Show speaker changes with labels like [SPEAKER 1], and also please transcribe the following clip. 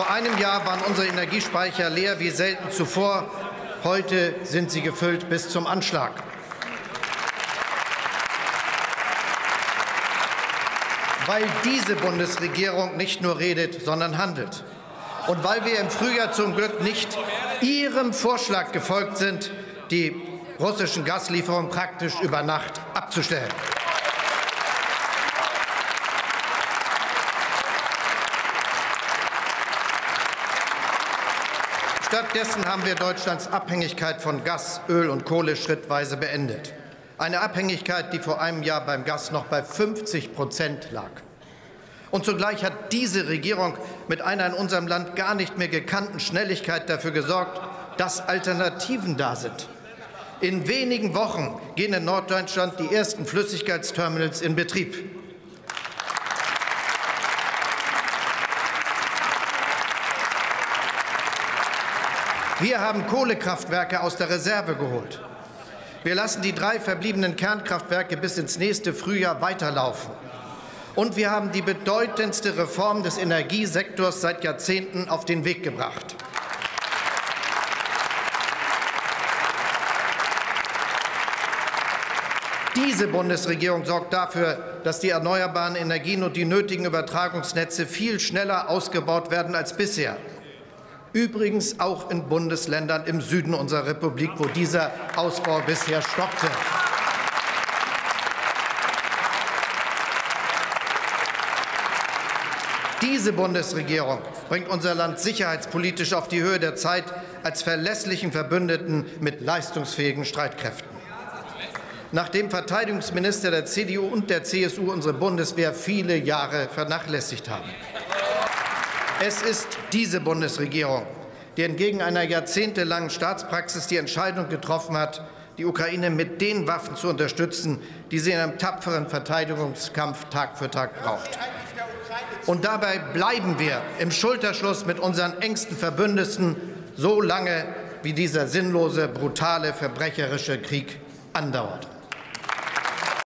[SPEAKER 1] Vor einem Jahr waren unsere Energiespeicher leer wie selten zuvor. Heute sind sie gefüllt bis zum Anschlag. Weil diese Bundesregierung nicht nur redet, sondern handelt. Und weil wir im Frühjahr zum Glück nicht Ihrem Vorschlag gefolgt sind, die russischen Gaslieferungen praktisch über Nacht abzustellen. Stattdessen haben wir Deutschlands Abhängigkeit von Gas, Öl und Kohle schrittweise beendet. Eine Abhängigkeit, die vor einem Jahr beim Gas noch bei 50 Prozent lag. Und zugleich hat diese Regierung mit einer in unserem Land gar nicht mehr gekannten Schnelligkeit dafür gesorgt, dass Alternativen da sind. In wenigen Wochen gehen in Norddeutschland die ersten Flüssigkeitsterminals in Betrieb. Wir haben Kohlekraftwerke aus der Reserve geholt. Wir lassen die drei verbliebenen Kernkraftwerke bis ins nächste Frühjahr weiterlaufen. Und wir haben die bedeutendste Reform des Energiesektors seit Jahrzehnten auf den Weg gebracht. Diese Bundesregierung sorgt dafür, dass die erneuerbaren Energien und die nötigen Übertragungsnetze viel schneller ausgebaut werden als bisher. Übrigens auch in Bundesländern im Süden unserer Republik, wo dieser Ausbau bisher stockte. Diese Bundesregierung bringt unser Land sicherheitspolitisch auf die Höhe der Zeit als verlässlichen Verbündeten mit leistungsfähigen Streitkräften. Nachdem Verteidigungsminister der CDU und der CSU unsere Bundeswehr viele Jahre vernachlässigt haben. Es ist diese Bundesregierung, die entgegen einer jahrzehntelangen Staatspraxis die Entscheidung getroffen hat, die Ukraine mit den Waffen zu unterstützen, die sie in einem tapferen Verteidigungskampf Tag für Tag braucht. Und dabei bleiben wir im Schulterschluss mit unseren engsten Verbündeten so lange, wie dieser sinnlose, brutale, verbrecherische Krieg andauert.